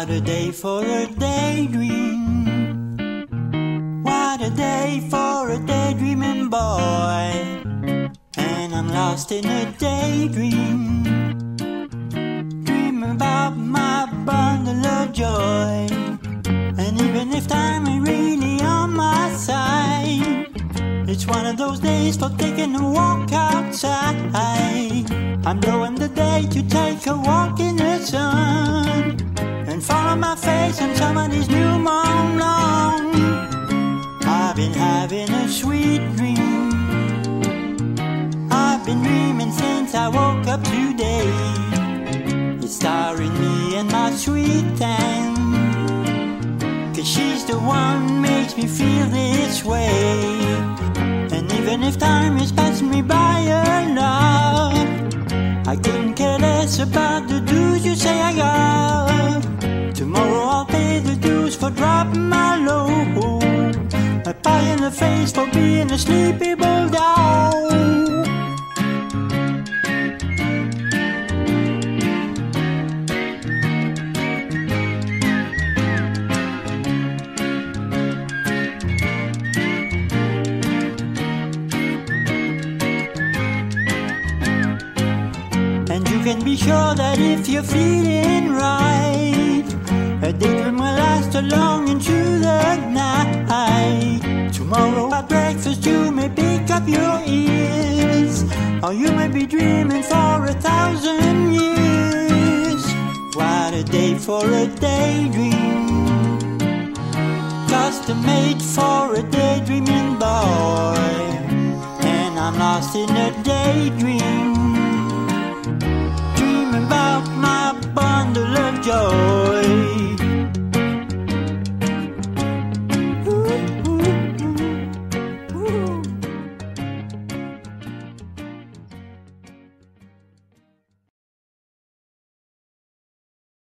What a day for a daydream. What a day for a daydreaming boy. And I'm lost in a daydream. Dreaming about my bundle of joy. And even if time ain't really on my side, it's one of those days for taking a walk outside. I'm blowing the day to take a walk in the sun and follow my face on somebody's new moon long. I've been having a sweet dream. I've been dreaming since I woke up today. It's starring me and my sweet thing. Cause she's the one makes me feel this way. And even if time is load. A pie in the face for being a sleepy bulldog. And you can be sure that if you're feeling right, a daydream will last along into up your ears, or you may be dreaming for a thousand years. What a day for a daydream, custom made for a daydreaming boy, and I'm lost in a daydream.